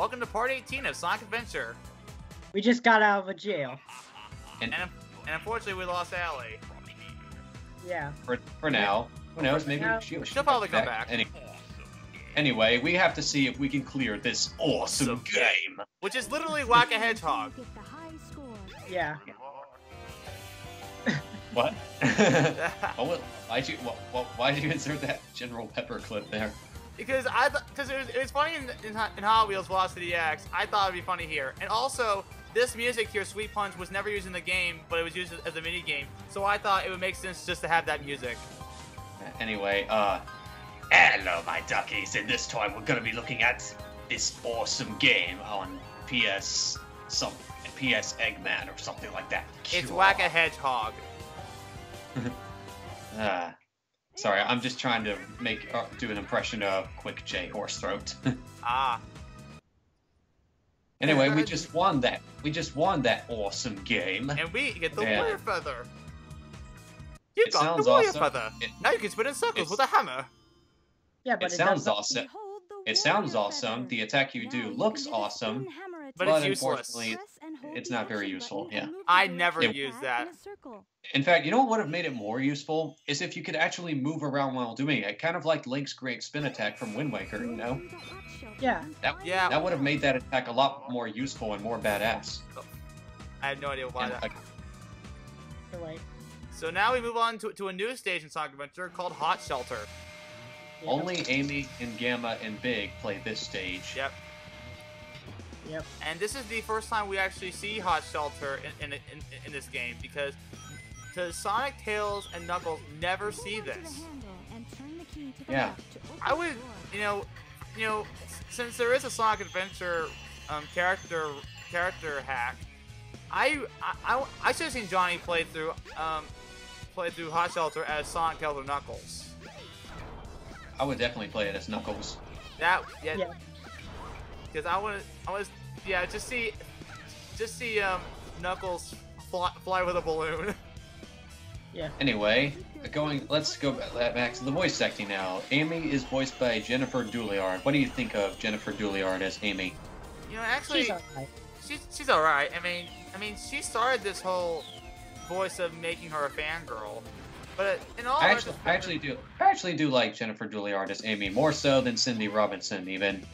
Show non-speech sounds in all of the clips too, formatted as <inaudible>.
Welcome to part 18 of Sonic Adventure. We just got out of a jail. And, and unfortunately, we lost Allie. Yeah. For, for now. Who knows? Maybe now. she, She'll probably come back. Any, anyway, we have to see if we can clear this awesome Awesome. game. Which is literally Whack a Hedgehog. Yeah. <laughs> What? <laughs> oh, why'd you wh- wh- why'd you insert that General Pepper clip there? Because I because it was, it was funny in, in, in Hot Wheels Velocity X. I thought it'd be funny here, and also this music here, Sweet Punch, was never used in the game, but it was used as a mini game. So I thought it would make sense just to have that music. Anyway, uh, hello, my duckies. And this time we're gonna be looking at this awesome game on PS some PS Eggman or something like that. It's. Whack a Hedgehog. <laughs> Uh, sorry, I'm just trying to make uh, do an impression of Quick J Horse Throat. <laughs> Ah, anyway, we just won that. We just won that awesome game. and we get the Yeah. warrior feather. You It got sounds the warrior awesome. feather. It- now you can spin in circles with a hammer. Yeah, but It it, sounds awesome. It sounds awesome. The attack you do looks awesome. But But it's useless. unfortunately, it's not very useful, yeah. I never It- use that. In fact, you know what would have made it more useful is if you could actually move around while doing it, kind of like Link's great spin attack from Wind Waker. You know, Yeah. that Yeah. that would have made that attack a lot more useful and more badass. I have no idea why And, that. like, So So now we move on to, to a new stage in Sonic Adventure called Hot Shelter. yeah. only Amy and Gamma and Big play this stage. Yep. Yep. And this is the first time we actually see Hot Shelter in, in, in, in this game because because Sonic, Tails, and Knuckles never see this. Yeah. I would, you know, you know, since there is a Sonic Adventure um, character character hack, I I, I, I should have seen Johnny play through um, play through Hot Shelter as Sonic, Tails, or Knuckles. I would definitely play it as Knuckles. That yeah, Yeah. because I want to I want to yeah just see just see um Knuckles fly, fly with a balloon. <laughs> Yeah. Anyway, going. Let's go back to the voice acting now. Amy is voiced by Jennifer Douillard. What do you think of Jennifer Douillard as Amy? You know, actually, She's alright. she's she's all right. I mean, I mean, she started this whole voice of making her a fangirl, but in all I actually, I actually do. I actually do like Jennifer Douillard as Amy more so than Cindy Robinson. Even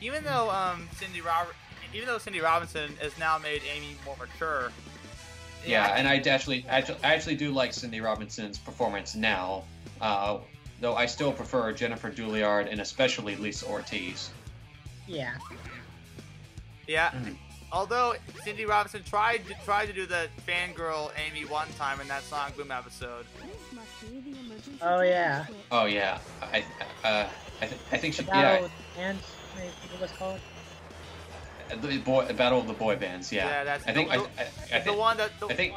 even though um Cindy Robert, even though Cindy Robinson has now made Amy more mature. yeah, and I actually, actually, I actually do like Cindy Robinson's performance now. Uh, though I still prefer Jennifer Douillard and especially Lisa Ortiz. Yeah. Yeah. Mhm. Although Cindy Robinson tried to, tried to do the fangirl Amy one time in that Sonic Boom episode. Oh yeah. Oh yeah, I, uh, I, th- I think she, The yeah, battle and I think it was called. the boy, Battle of the Boy Bands. Yeah, Yeah, that's I think, the, I, I the think, one that the, I think,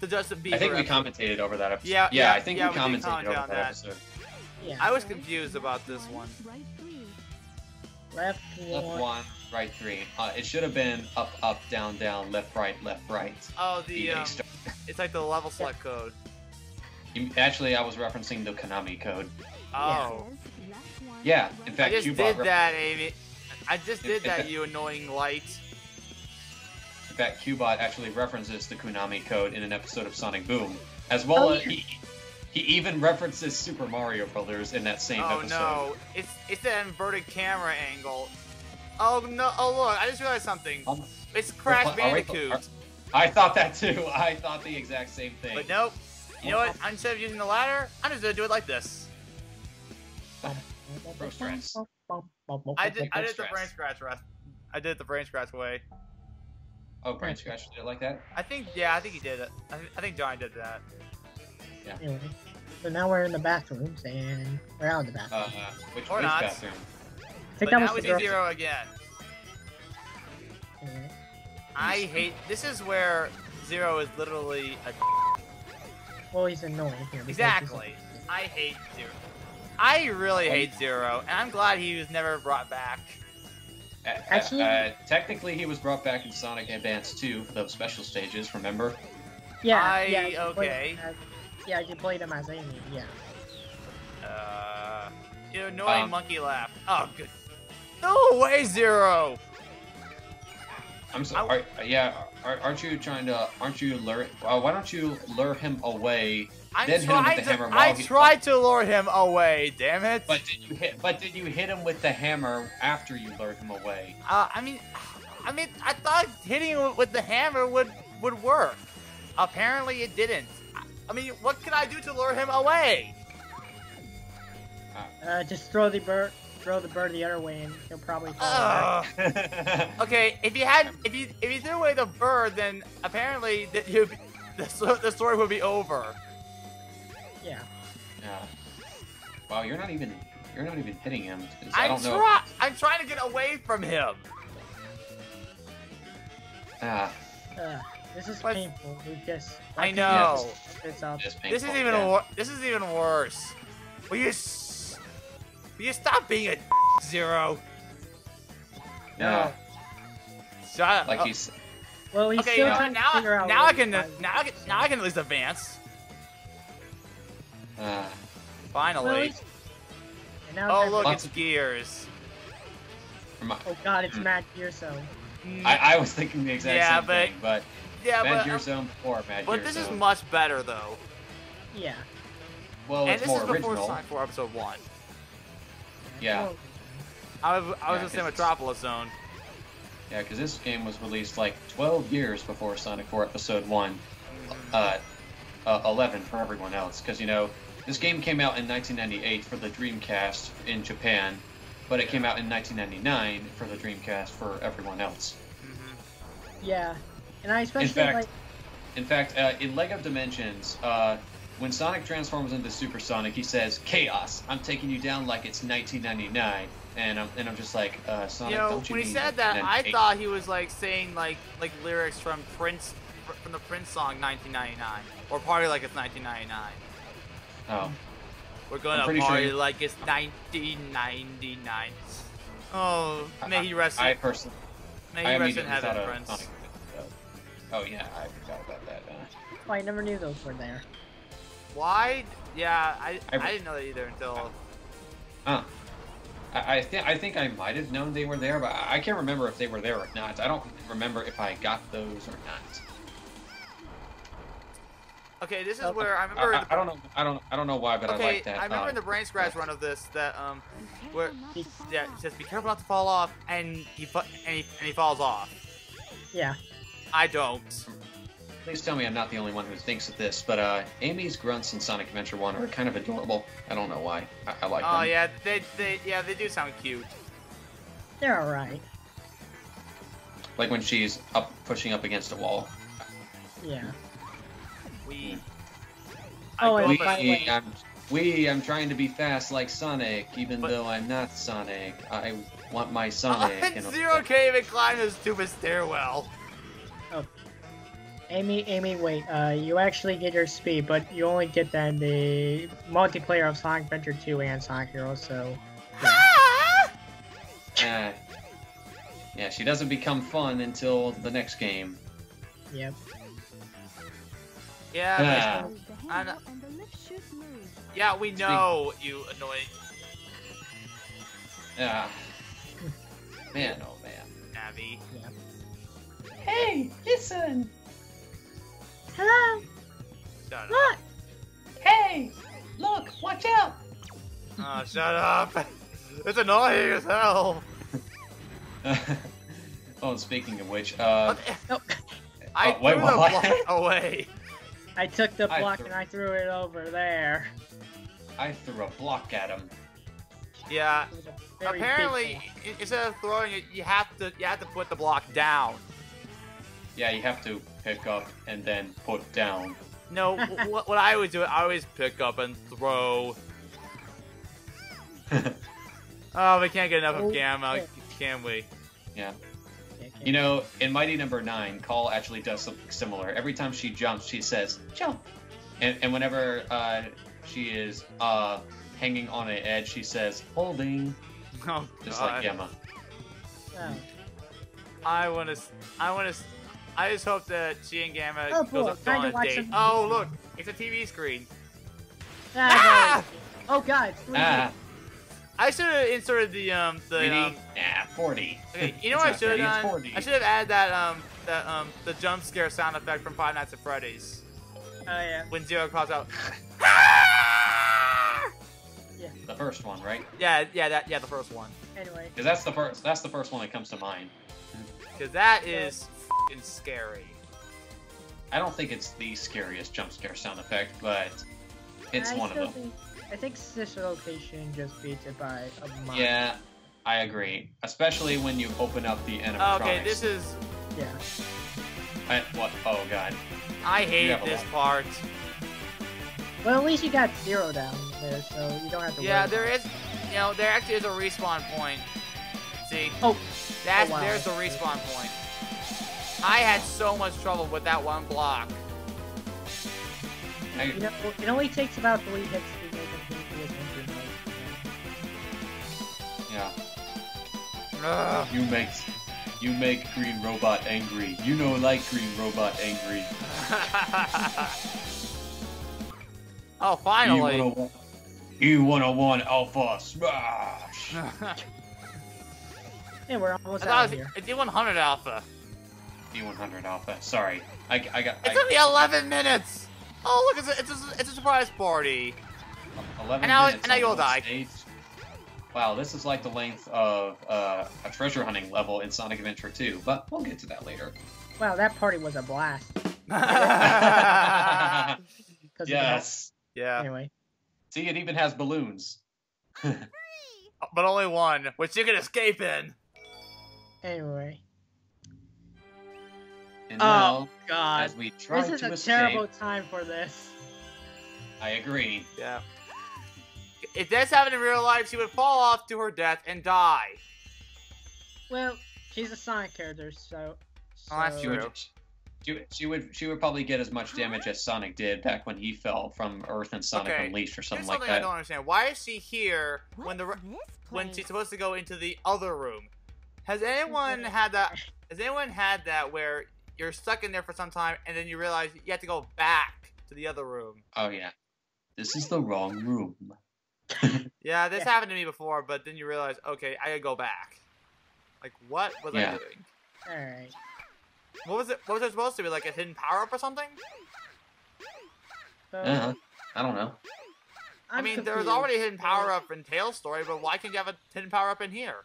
the Justin Bieber. I think we episode. commentated over that episode. Yeah, yeah, yeah, I think yeah, we we commentated comment over on that, that. episode. Yeah. I was confused about this one. Left Left one. one, right three. Uh, it should have been up, up, down, down, left, right, left, right. Oh, the The um, it's like the level select code. You- Actually, I was referencing the Konami code. Oh, Yeah, in fact, I just did that, Amy. I just did that, you annoying light. In fact, Cubot actually references the Konami code in an episode of Sonic Boom, as well Oh, as he, he even references Super Mario Brothers in that same Oh episode. no, it's it's that inverted camera angle. Oh no! Oh look, I just realized something. Um, It's Crash Bandicoot. are- I thought that too. <laughs> I thought the exact same thing. But nope. You know what? Instead of using the ladder, I'm just gonna do it like this. Pro stress. I did. I did the brain scratch rest. I did it the brain scratch way. Oh, Brain Scratch did it like that? I think. Yeah, I think he did it. I, thi- I think Johnny did that. Anyway, so now we're in the bathrooms and we're out of the bathroom. Uh, which, Or which not. bathroom? I But think that now was we the see zero again. Anyway. I hate. This is where zero is literally a. Well, he's annoying here. because he's- Exactly. I hate zero. I really hate zero, and I'm glad he was never brought back. Actually- uh, technically, he was brought back in Sonic Advance 2 for those special stages, remember? Yeah, I- yeah. you played okay. him as- yeah, you played him as Amy. Yeah. Uh, you annoying Um, monkey laugh. Oh, good. No way, Zero. I'm sorry. Are, yeah, are, aren't you trying to? Aren't you lure? Uh, why don't you lure him away? I then hit him with tried the to. hammer while I he- tried to lure him away. Damn it. But did you hit? But did you hit him with the hammer after you lured him away? Uh, I mean, I mean, I thought hitting him with the hammer would would work. Apparently, it didn't. I- I mean, what can I do to lure him away? Uh, just throw the bird, throw the bird the other way, and he'll probably fall. Ugh. <laughs> yeah. Okay, if you had, if you if you threw away the bird, then apparently that you, the, sto- the story would be over. Yeah. Yeah. Wow, you're not even. You're not even hitting him. I I'm don't know. try, I'm trying to get away from him. Ah, Uh, this is What? painful. We just. I know. It's up. just This is painful, even yeah. wor- this is even worse. Will you s- will you stop being a zero? Yeah, Shut up. like Oh, he's. Well, he's okay, still now, trying to now, figure out. now I can he's trying to now I can now I can at least advance. Uh, Finally. And now Oh look, it's of- gears. remi- Oh God, it's Mm. Matt Gearso. Mm, I, I was thinking the exact Yeah, same but- thing, but yeah, Mad but Gear Zone before Mad but Gear this is much better though. Yeah. well, and it's this more is before original. Sonic 4 episode one. Yeah. Oh, I was I was Yeah, gonna 'cause say Metropolis Zone. Yeah, because this game was released like 12 years before Sonic 4 Episode 1. Uh, uh, 11 for everyone else. Because, you know, this game came out in 1998 for the Dreamcast in Japan, but it came out in 1999 for the Dreamcast for everyone else. Mhm. Yeah. And I especially fact- like. In fact, uh, in Lego Dimensions, uh, when Sonic transforms into Super Sonic, he says, Chaos, I'm taking you down like it's 1999. And I'm, and I'm just like, uh, Sonic, You know, don't you when he said that, I 1998? thought he was like saying like like lyrics from Prince from the Prince song 1999, or party like it's 1999. Oh, We're gonna pretty sure party you- like it's 1999. Oh, may he rest. I in- personally. may I he rest in immediately heaven, thought of Prince. Oh yeah, I forgot about that. Uh, Oh, I never knew those were there. Why? Yeah, I I- I didn't know that either until. huh. I, I think I think I might have known they were there, but I I can't remember if they were there or not. I don't remember if I got those or not. Okay, this is Okay. where I I, remember. I, the- I don't know. I don't. I don't know why, but okay, I like that. I remember uh, in the brain scratch run of this that um where He- yeah it says be careful not to fall off and he fa- and he, and he falls off. Yeah. I don't. Please tell me I'm not the only one who thinks of this, but uh, Amy's grunts in Sonic Adventure One are kind of adorable. I don't know why. I, I like Oh them. Oh yeah, they they yeah they do sound cute. They're all right. Like when she's up pushing up against a wall. Yeah. We. Oh, I and we, by the way, I'm, we, I'm trying to be fast like Sonic, even But- though I'm not Sonic. I want my Sonic. <laughs> On Zero can't even climb this stupid stairwell. Amy, Amy, wait. Uh, you actually get your speed, but you only get that in the multiplayer of Sonic Adventure 2 and Sonic Heroes. So, Ah! Uh, yeah, she doesn't become fun until the next game. yep. Yeah, Ah. Use the I handle and the lift should move. yeah, we know you annoying Yeah. Man, oh man. Navi. Hey, listen! Hello. Shut up. Look. Hey! Look, watch out! Oh, shut up. <laughs> It's annoying as hell. <laughs> oh, speaking of which, uh, <laughs> No, I Oh, wait, threw the block away. I took the block threw- and I threw it over there. I threw a block at him. Yeah. It was a Apparently, block. i- instead of throwing it, you have to you have to put the block down. Yeah, you have to pick up and then put down. No, <laughs> what, what I always do, is I always pick up and throw. <laughs> Oh, we can't get enough Oh, of Gamma, can we? yeah. Okay, okay. You know, in Mighty Number Nine, Call actually does something similar. Every time she jumps, she says "jump," and, and whenever uh, she is uh, hanging on an edge, she says "holding," Oh, just God. like Gamma. Oh. I want to. I want to. I just hope that she and Gamma Oh, goes boy, up time on a date. Oh, look, it's a TV screen. Ah, Ah! Oh god, Ah, I should have inserted the um the 3D um, now. 40. Okay, you know what I should have done? I should have added that um that um the jump scare sound effect from Five Nights at Freddy's Oh yeah. when Zero calls out. Yeah. The first one, right? yeah, yeah, that yeah the first one Anyway, Because that's the first. That's the first one that comes to mind. because that is fing scary. I don't think it's the scariest jump scare sound effect, but it's I one of them. Think, I think this Location just beats it by a mile. Yeah, I agree. Especially when you open up the animatronics. Okay, this is Yeah. I, what? Oh god. I hate this part. Well, at least you got zero down there, so you don't have to. Yeah, worry there about is, you know, there actually is a respawn point. See, Oh. that's Oh, wow. there's the respawn point. I had so much trouble with that one block. I. You know, it only takes about three hits to make a previous injury yeah. Ugh. You make you make Green Robot angry. You know, like Green Robot angry. <laughs> oh, finally. E101, E101 Alpha Smash. I <laughs> Yeah, we're almost thought out it here. was a D100 Alpha. E100 Alpha. Sorry, I, I got. It's I, only 11 minutes. Oh, look, it's a, it's a, it's a surprise party. 11 And now- minutes and now you'll die. stage. Wow, this is like the length of uh, a treasure hunting level in Sonic Adventure 2, but we'll get to that later. Wow, that party was a blast. <laughs> 'cause of yes. yeah, Anyway, See, it even has balloons. <laughs> but only one, which you can escape in. anyway. And Oh, now, God. as we try This is to a escape, terrible time for this. I agree. Yeah. If this happened in real life, she would fall off to her death and die. Well, she's a Sonic character, so. Oh, that's so- She would, she, would- she would she would probably get as much damage as Sonic did back when he fell from Earth and Sonic Okay, Unleashed or something Here's like that. I don't understand. Why is she here when the re- What's this when she's supposed to go into the other room? Has anyone had that? Has anyone had that where you're stuck in there for some time and then you realize you have to go back to the other room? Oh yeah, this is the wrong room. <laughs> Yeah, this Yeah. happened to me before, but then you realize, okay, I gotta go back. Like, what was I doing? Alright. What was it? What was it supposed to be? Like a hidden power up or something? So, Uh-huh. I don't know. i I'm mean, there was already a hidden power up in Tail's story, but why can't you have a hidden power up in here?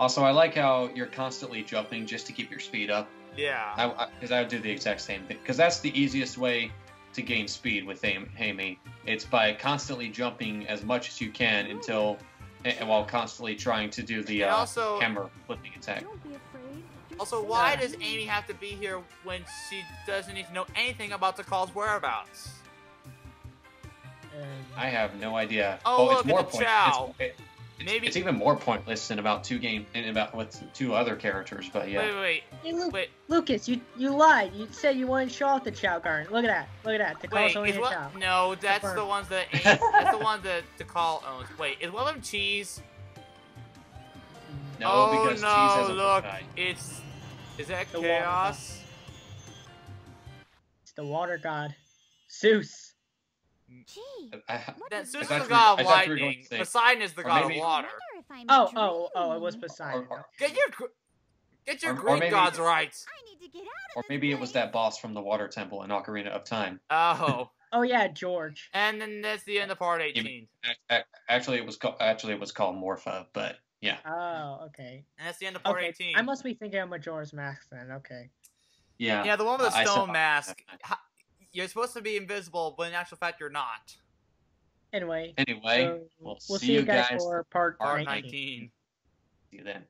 Also, I like how you're constantly jumping just to keep your speed up. Yeah. I because I, would do the exact same thing because that's the easiest way to gain speed with Am- Amy. It's by constantly jumping as much as you can until, and while constantly trying to do the uh, also- hammer flipping attack. Don't be afraid. Also, why does Amy have to be here when she doesn't need to know anything about the call's whereabouts? Um, I have no idea. Oh, it's look, more it's a point- Chao. It's, it- it's, Maybe- it's even more pointless in about two game in about with two other characters. But yeah, Wait, wait, Hey, Lu- wait, Lucas, you you lied. You said you wanted to show off the Chao Garden. Look at that. Look at that. The wait, call's only Is what? Chao. No, that's the Confirmed. ones that <laughs> Amy, that's the ones that the call owns. Wait, is one of them cheese? no, oh because no! cheese has a look, it's is that The water chaos? It's the water god, Zeus. Gee. I, Then Zeus is the god of thought you were going lightning. to Poseidon is the god maybe- of water. wonder if I'm Oh, oh, oh! It was dreaming. Poseidon. Or- or- Get your get your Or- or Greek maybe- gods right. I need to get out of or maybe it was that boss from the Water Temple in Ocarina of Time. Oh, <laughs> Oh yeah, George. and then that's the end of part 18. A- a- Actually, it was called actually it was called Morpha, but yeah, Oh, okay. And that's the end of part Okay, 18. I must be thinking of Majora's Mask then. Okay. yeah. Yeah, the one with the I saw- stone mask. Ha- You're supposed to be invisible, but in actual fact, you're not. Anyway. Anyway, so we'll we'll see see you you guys, guys for part, Part 19. 19. see you then.